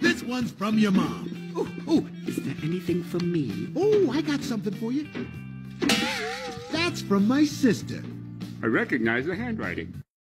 This one's from your mom. Oh, oh, Is there anything for me? oh, I got something for you. That's from my sister. I recognize the handwriting.